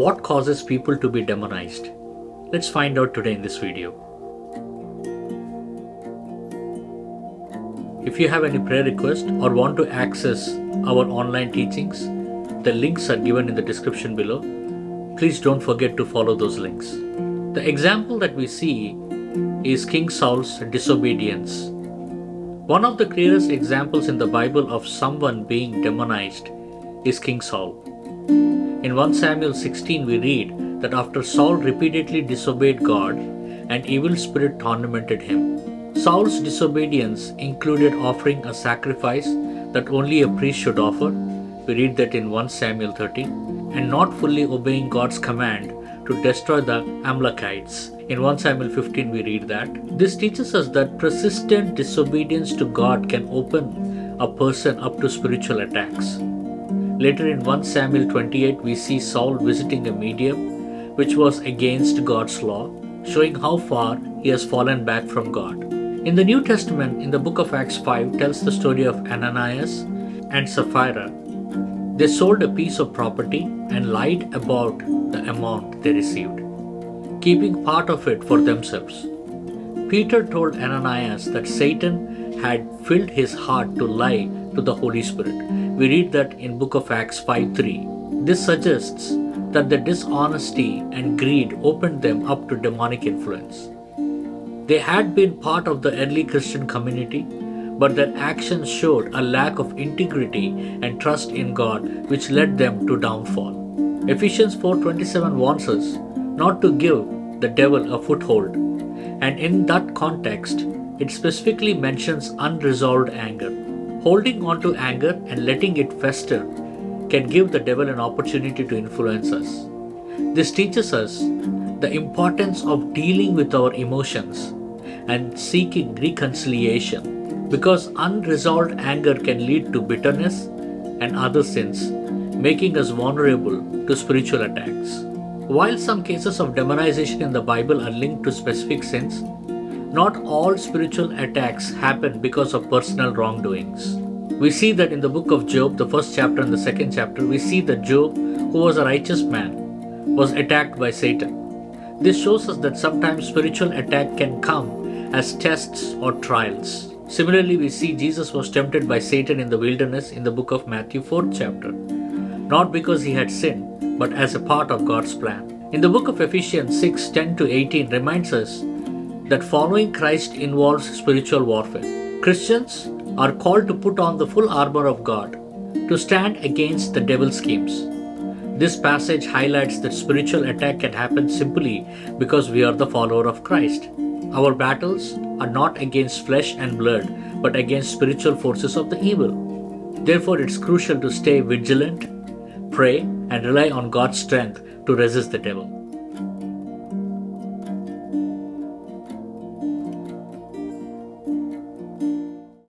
what causes people to be demonized? Let's find out today in this video. If you have any prayer request or want to access our online teachings, the links are given in the description below. Please don't forget to follow those links. The example that we see is King Saul's disobedience. One of the clearest examples in the Bible of someone being demonized is King Saul. In 1 Samuel 16, we read that after Saul repeatedly disobeyed God, an evil spirit tormented him. Saul's disobedience included offering a sacrifice that only a priest should offer. We read that in 1 Samuel 30, and not fully obeying God's command to destroy the Amalekites. In 1 Samuel 15, we read that. This teaches us that persistent disobedience to God can open a person up to spiritual attacks. Later in 1 Samuel 28, we see Saul visiting a medium which was against God's law, showing how far he has fallen back from God. In the New Testament, in the book of Acts 5, tells the story of Ananias and Sapphira. They sold a piece of property and lied about the amount they received, keeping part of it for themselves. Peter told Ananias that Satan had filled his heart to lie to the Holy Spirit. We read that in book of Acts 5:3. This suggests that the dishonesty and greed opened them up to demonic influence. They had been part of the early Christian community, but their actions showed a lack of integrity and trust in God which led them to downfall. Ephesians 4:27 warns us not to give the devil a foothold, and in that context, it specifically mentions unresolved anger. Holding on to anger and letting it fester can give the devil an opportunity to influence us. This teaches us the importance of dealing with our emotions and seeking reconciliation because unresolved anger can lead to bitterness and other sins, making us vulnerable to spiritual attacks. While some cases of demonization in the Bible are linked to specific sins, not all spiritual attacks happen because of personal wrongdoings. We see that in the book of Job, the first chapter and the second chapter, we see that Job, who was a righteous man, was attacked by Satan. This shows us that sometimes spiritual attack can come as tests or trials. Similarly, we see Jesus was tempted by Satan in the wilderness in the book of Matthew 4th chapter, not because he had sinned, but as a part of God's plan. In the book of Ephesians 6 10 to 18 reminds us that following Christ involves spiritual warfare. Christians are called to put on the full armor of God to stand against the devil's schemes. This passage highlights that spiritual attack can happen simply because we are the follower of Christ. Our battles are not against flesh and blood, but against spiritual forces of the evil. Therefore, it's crucial to stay vigilant, pray, and rely on God's strength to resist the devil.